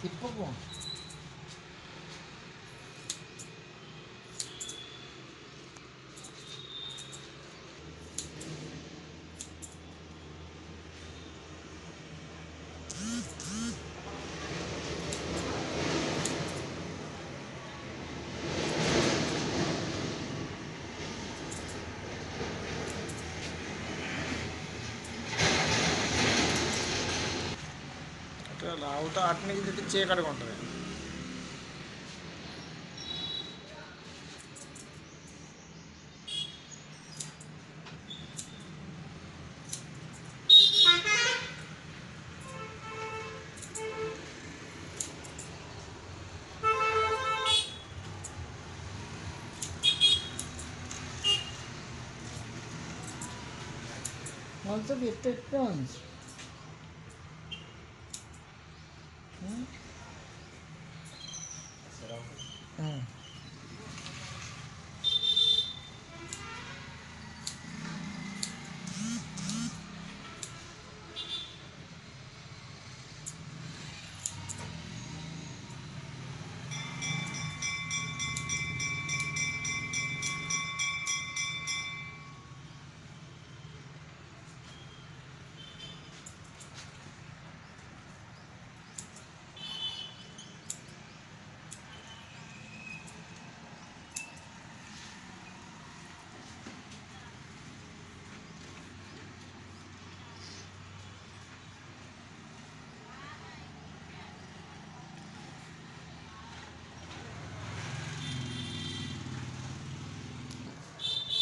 Tipo bom. అంటే లావుతా అటు నుంచి తిట్టి చీకటిగా ఉంటుంది Also with the turns.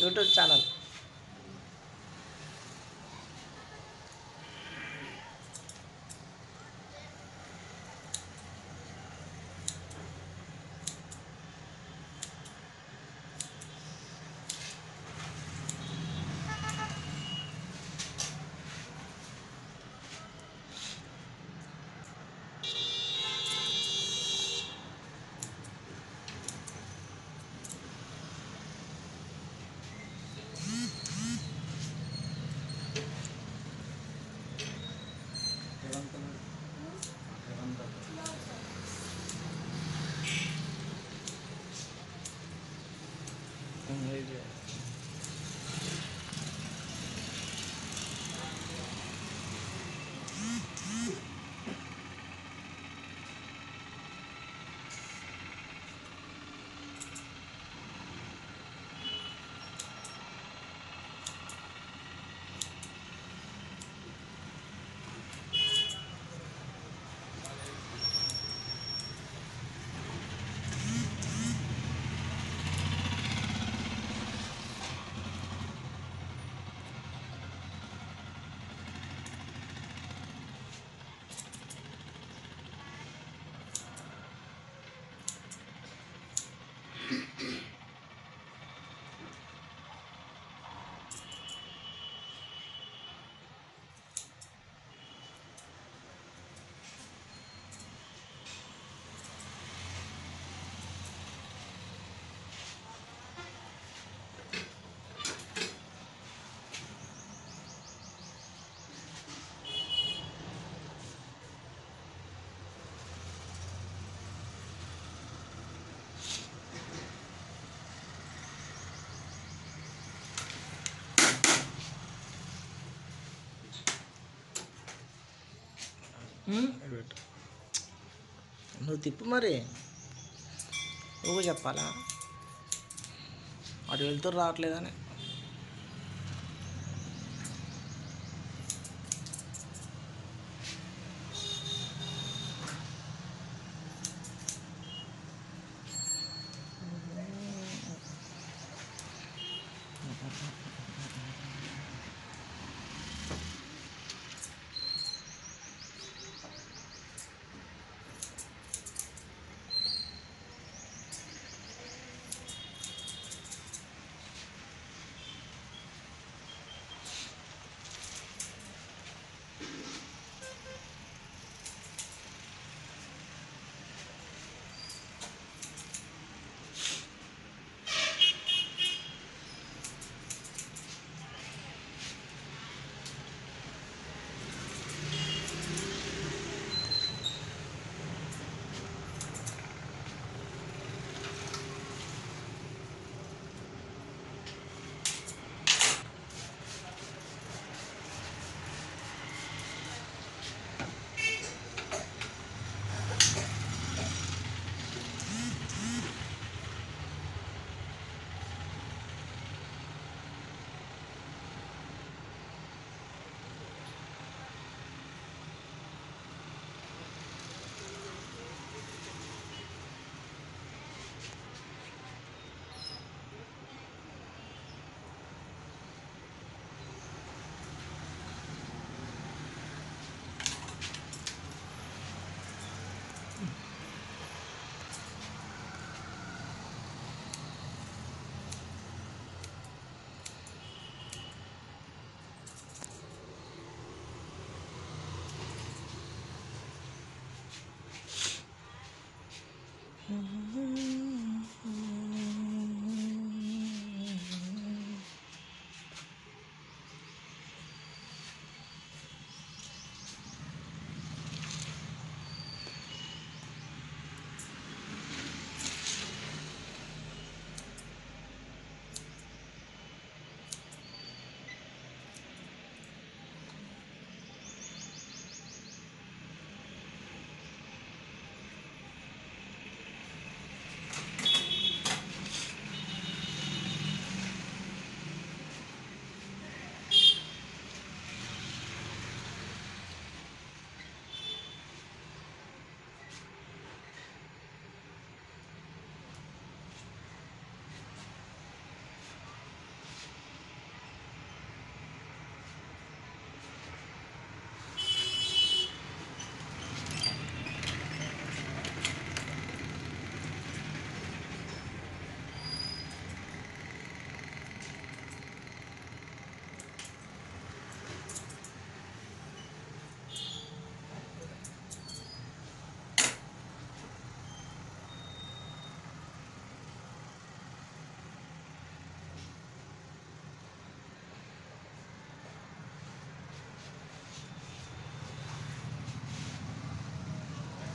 YouTube channel 嗯没有 నువ్వు తిప్పు మరి. నువ్వు చెప్పాలా? అటు వెళ్తూ రావట్లేదని. Mm-hmm.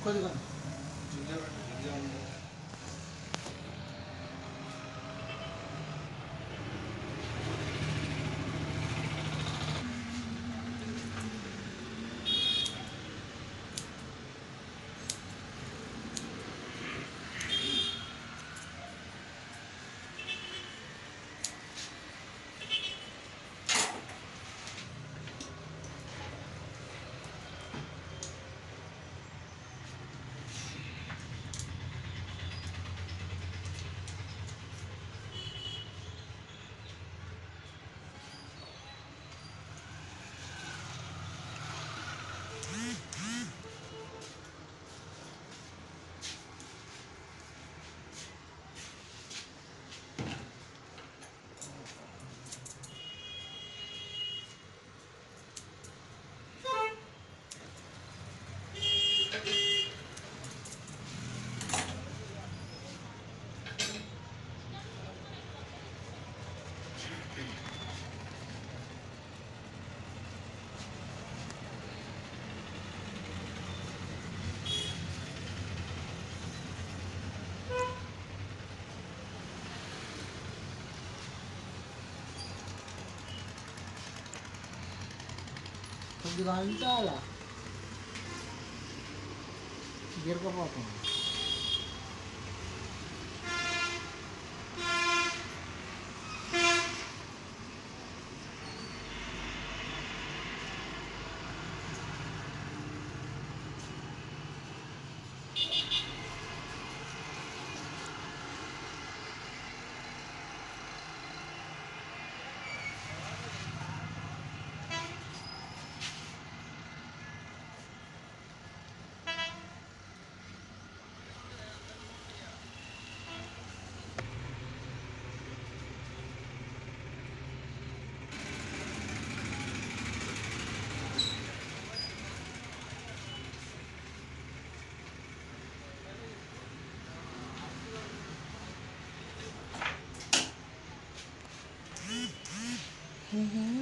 快点的 కొద్దిగా అంటే అలా గిరకపోతుంది Mm-hmm.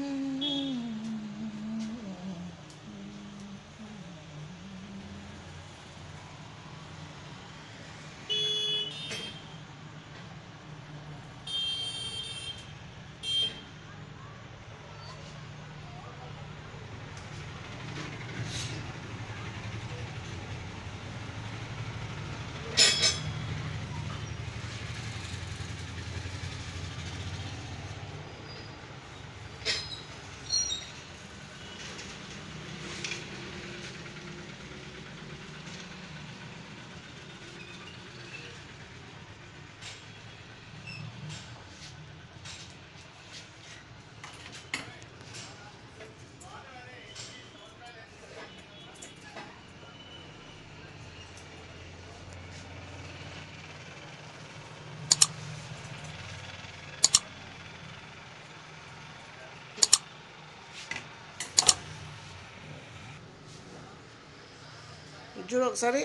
చూడు ఒకసారి